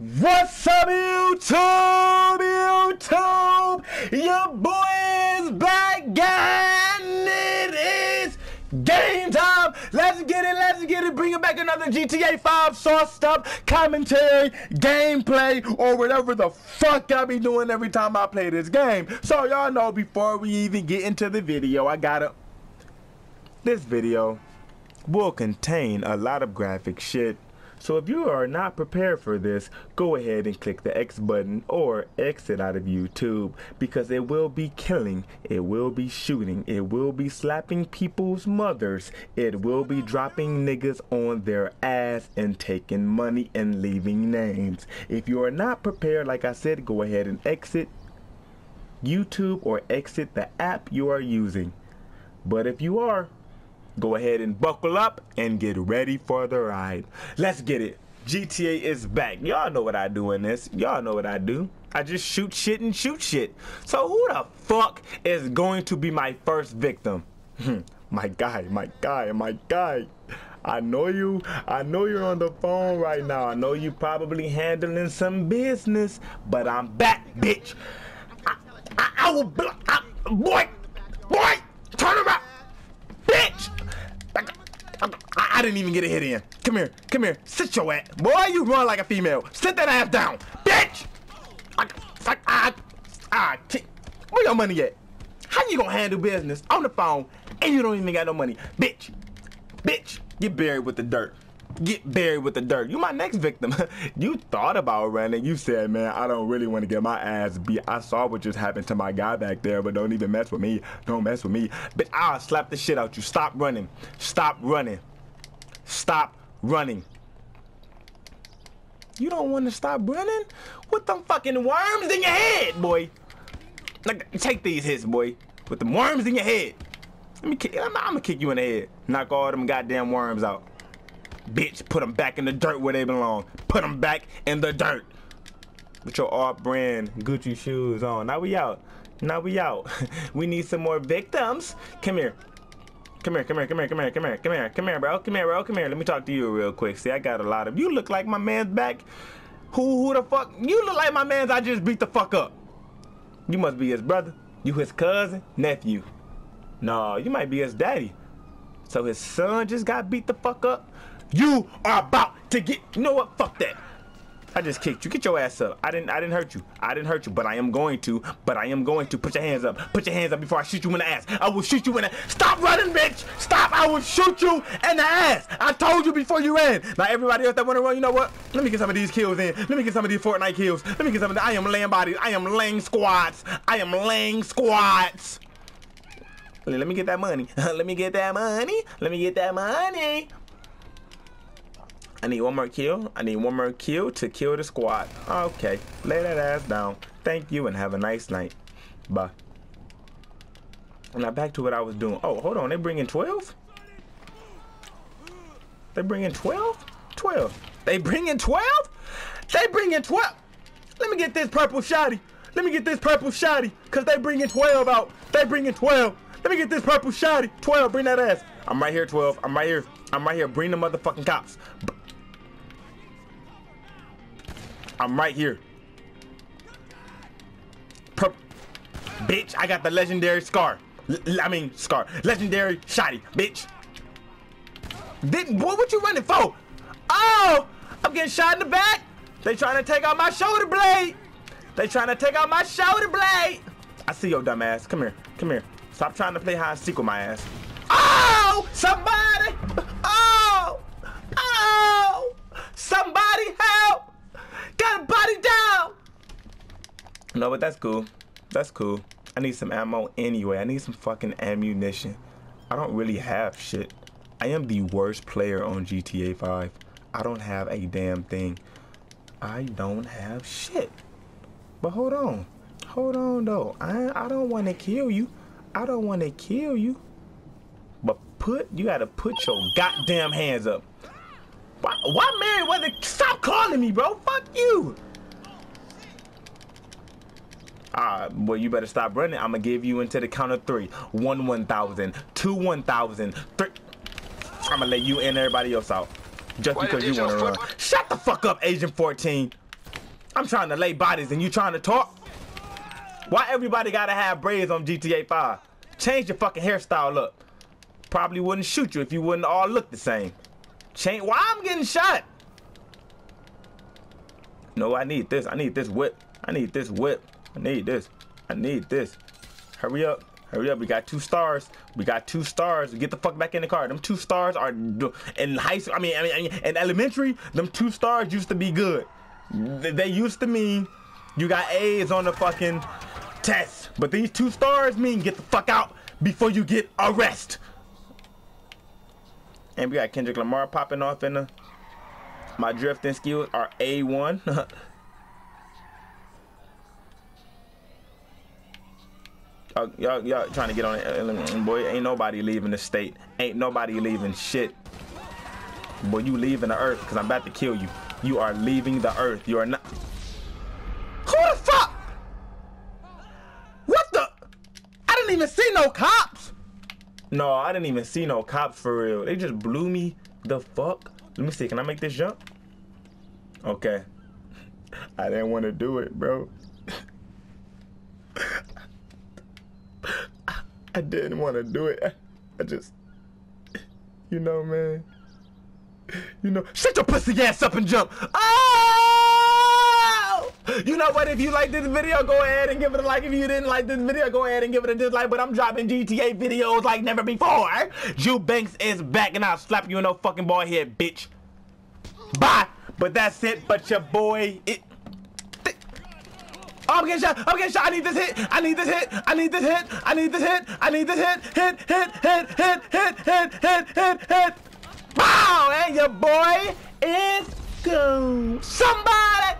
What's up, YouTube? YouTube, your boy is back, and it is game time. Let's get it, let's get it. Bring it back another GTA 5 sauced up commentary, gameplay, or whatever the fuck I be doing every time I play this game. So y'all know before we even get into the video, I gotta. This video will contain a lot of graphic shit. So if you are not prepared for this, go ahead and click the X button or exit out of YouTube because it will be killing, it will be shooting, it will be slapping people's mothers, it will be dropping niggas on their ass and taking money and leaving names. If you are not prepared, like I said, go ahead and exit YouTube or exit the app you are using. But if you are, go ahead and buckle up and get ready for the ride. Let's get it. GTA is back. Y'all know what I do in this. Y'all know what I do. I just shoot shit and shoot shit. So who the fuck is going to be my first victim? my guy, my guy, my guy. I know you. I know you're on the phone right now. I know you probably handling some business, but I'm back, bitch. I, I, I will block. Boy, boy, I, didn't even get a hit in. Come here, come here. Sit your ass. Boy, you run like a female. Sit that ass down. Bitch! I, I, I, I, where your money at? How you gonna handle business on the phone and you don't even got no money? Bitch! Bitch! Get buried with the dirt. Get buried with the dirt. You my next victim. you thought about running. You said, man, I don't really want to get my ass beat. I saw what just happened to my guy back there, but don't even mess with me. Don't mess with me. But I'll slap the shit out you. Stop running. Stop running. Stop running. You don't want to stop running? With them fucking worms in your head, boy. Like, take these hits, boy. With them worms in your head. Let me kick, I'm, I'm gonna kick you in the head. Knock all them goddamn worms out. Bitch, put them back in the dirt where they belong. Put them back in the dirt. With your art brand Gucci shoes on. Now we out. Now we out. we need some more victims. Come here. Come here, come here, come here, come here, come here, come here, come here, bro. Come here, bro. Come here. Let me talk to you real quick. See, I got a lot of. You look like my man's back. Who, who the fuck? You look like my man's. I just beat the fuck up. You must be his brother. You his cousin, nephew. No, you might be his daddy. So his son just got beat the fuck up. You are about to get. You know what? Fuck that. I just kicked you. Get your ass up. I didn't I didn't hurt you. I didn't hurt you, but I am going to. But I am going to. Put your hands up. Put your hands up before I shoot you in the ass. I will shoot you in the Stop running, bitch! Stop! I will shoot you in the ass! I told you before you ran. Now everybody else that wanna run, you know what? Let me get some of these kills in. Let me get some of these Fortnite kills. Let me get some of the I am laying bodies. I am laying squats. I am laying squats. Let me get that money. Let me get that money. Let me get that money. I need one more kill. I need one more kill to kill the squad. Okay, lay that ass down. Thank you and have a nice night. Bye. And now back to what I was doing. Oh, hold on. They bring in 12? They bring in 12? 12. They bring in 12? They bring in 12. Let me get this purple shotty. Let me get this purple shotty. Because they bring in 12 out. They bring in 12. Let me get this purple shotty. 12. Bring that ass. I'm right here, 12. I'm right here. I'm right here. Bring the motherfucking cops. I'm right here. Per bitch, I got the legendary scar. L I mean, scar. Legendary shotty, bitch. Did boy, what you running for? Oh, I'm getting shot in the back. They trying to take out my shoulder blade. They trying to take out my shoulder blade. I see your dumb ass. Come here. Come here. Stop trying to play hide and seek with my ass. Oh, somebody. Oh, oh, somebody help. Got a body down. No, but that's cool. That's cool. I need some ammo anyway. I need some fucking ammunition. I don't really have shit. I am the worst player on GTA 5. I don't have a damn thing. I don't have shit. But hold on. Hold on though. I I don't want to kill you. I don't want to kill you. But put you gotta put your goddamn hands up. Why, why Merryweather? Stop calling me, bro. Fuck you. Ah, well, you better stop running. I'm gonna give you into the count of three. One, 1,000. Two, 1,000. Three. I'm gonna let you and everybody else out. Just because you wanna run. Shut the fuck up, Agent 14. I'm trying to lay bodies and you trying to talk? Why everybody gotta have braids on GTA 5? Change your fucking hairstyle up. Probably wouldn't shoot you if you wouldn't all look the same. Change. Why I'm getting shot? No, I need this. I need this whip. I need this whip. I need this. I need this. Hurry up. Hurry up. We got two stars. We got two stars. Get the fuck back in the car. Them two stars are in high school. I mean, I mean, in elementary, them two stars used to be good. They used to mean you got A's on the fucking test. But these two stars mean get the fuck out before you get arrested. And we got Kendrick Lamar popping off in the. My drifting skills are A1. y'all, y'all trying to get on it. Uh, boy, ain't nobody leaving the state. Ain't nobody leaving shit. Boy, you leaving the earth because I'm about to kill you. You are leaving the earth. You are not. Who the fuck? What the? I didn't even see no cops. No, I didn't even see no cops for real. They just blew me the fuck. Let me see. Can I make this jump? Okay. I didn't want to do it, bro. I didn't want to do it. I just, you know, man. You know, shut your pussy ass up and jump. Oh! You know what? If you like this video, go ahead and give it a like. If you didn't like this video, go ahead and give it a dislike. But I'm dropping GTA videos like never before. Ju Banks is back and I'll slap you in no fucking ball head, bitch. Bye. But that's it. But your boy, it. I'm getting shot. I'm getting shot. I need this hit. I need this hit. I need this hit. I need this hit. I need this hit. Hit, hit, hit, hit, hit, hit, hit, hit, hit. Wow! And your boy is gone. Somebody